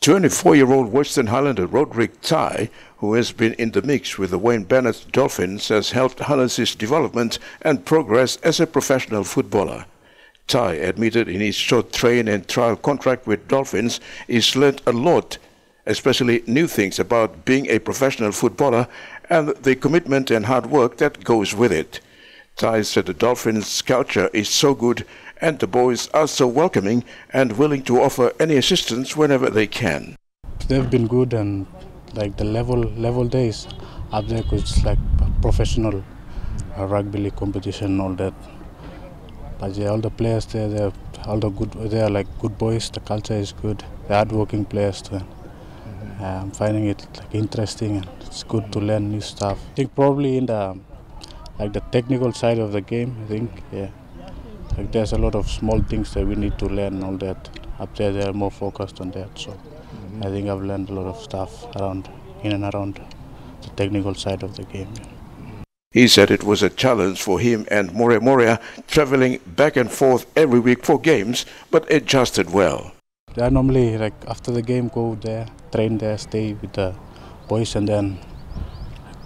24-year-old Western Highlander Rodrick Tai, who has been in the mix with the Wayne Bennett Dolphins, has helped Highlands' development and progress as a professional footballer. Tai admitted in his short train and trial contract with Dolphins he's learned a lot, especially new things about being a professional footballer and the commitment and hard work that goes with it. Tai said the Dolphins' culture is so good and the boys are so welcoming and willing to offer any assistance whenever they can. They've been good and like the level level days up there because it's like professional uh, rugby league competition and all that. But yeah, all the players there, they're all the good. They are like good boys. The culture is good. They're hardworking players too. Mm-hmm. Uh, I'm finding it like interesting and it's good to learn new stuff. I think probably in the like the technical side of the game. I think yeah. Like there's a lot of small things that we need to learn all that. Up there they're more focused on that. So mm-hmm. I think I've learned a lot of stuff around in and around the technical side of the game. He said it was a challenge for him and Moria Moria traveling back and forth every week for games, but it adjusted well. I normally like after the game go there, train there, stay with the boys, and then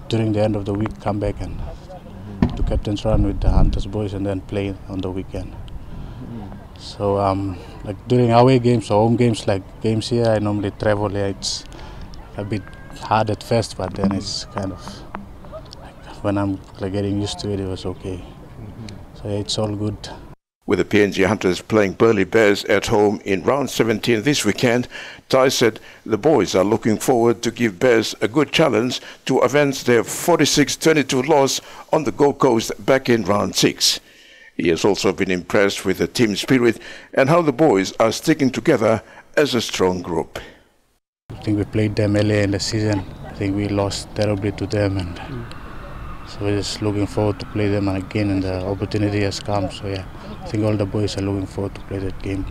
during the end of the week come back and to captain's run with the Hunters boys and then play on the weekend. So um, like during away games or home games, like games here, I normally travel. Yeah, it's a bit hard at first, but then it's kind of like when I'm like getting used to it, it was okay. So yeah, it's all good. With the PNG Hunters playing Burleigh Bears at home in round 17 this weekend, Tai said the boys are looking forward to give Bears a good challenge to avenge their 46-22 loss on the Gold Coast back in round 6. He has also been impressed with the team spirit and how the boys are sticking together as a strong group. I think we played them earlier in the season. I think we lost terribly to them and mm. So we're just looking forward to play them again and the opportunity has come. So yeah. I think all the boys are looking forward to play that game.